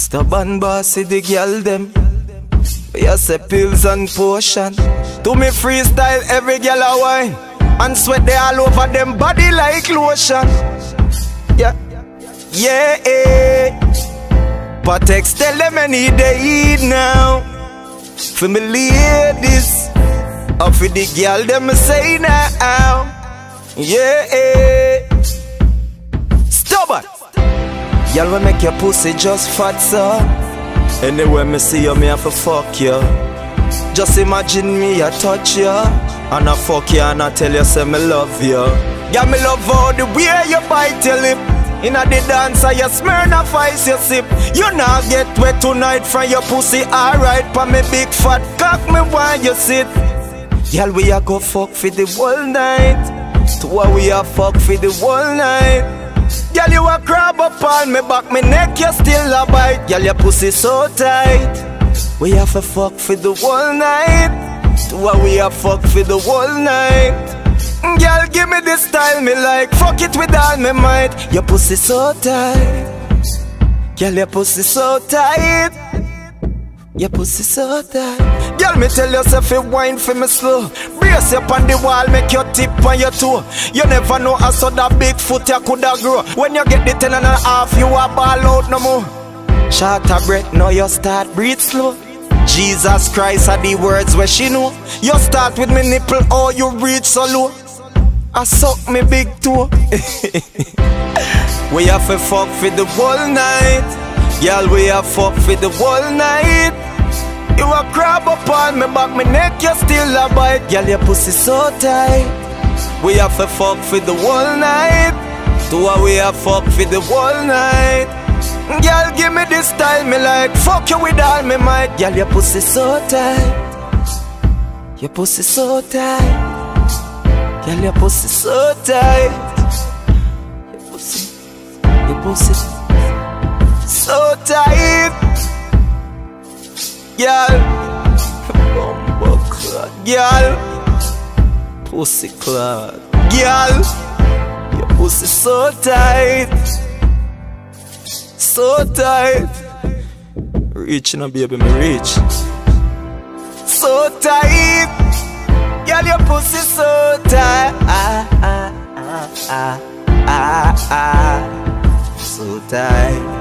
Stubborn bossy the girl them. You say pills and potion. To me freestyle every girl a wine. And sweat they all over them body like lotion. Yeah, yeah. Patexx tell them they eat now. For me ladies, or for the girl them say now. Yeah, eh. Y'all will make your pussy just fat, so Anywhere me see you, me have to fuck you Just imagine me, I touch you And I fuck you and I tell you, say me love you Yeah, me love all the way you bite your lip. Inna the dancer, you smear a ice, you sip. You not get wet tonight from your pussy Alright, pa me big fat cock, me want you sit. Y'all we a go fuck for the whole night. To what we a fuck for the whole night. Girl, you a crab up on me back, me neck, you still a bite. Girl, your pussy so tight. We have to fuck for the whole night. Do what we have fuck for the whole night. Girl, give me this style me like. Fuck it with all me might. Your pussy so tight. Girl, your pussy so tight. Your pussy so tight. Girl, me tell yourself you wine for me slow. Brace up on the wall, make your tip on your toe. You never know how saw that big foot you coulda grow. When you get the ten and a half, you a ball out no more. Short a breath, now you start breathe slow. Jesus Christ are the words where she know. You start with me nipple, or you reach so low. I suck me big toe. we have to fuck for the whole night. Girl, we have fuck for the whole night. You a crab up on me back, me neck, you still a bite. Girl, your pussy so tight. We have to fuck for the whole night. Do what we have fuck for the whole night. Girl, give me this style, me like fuck you with all me might. Girl, your pussy so tight. Your pussy so tight. Girl, your pussy so tight. Your pussy, your pussy so tight. Girl, bumbo clad, girl, pussy clad, girl, your pussy so tight, so tight. Reaching a baby, me reach. So tight, girl, your pussy so tight, ah ah ah ah ah ah, so tight.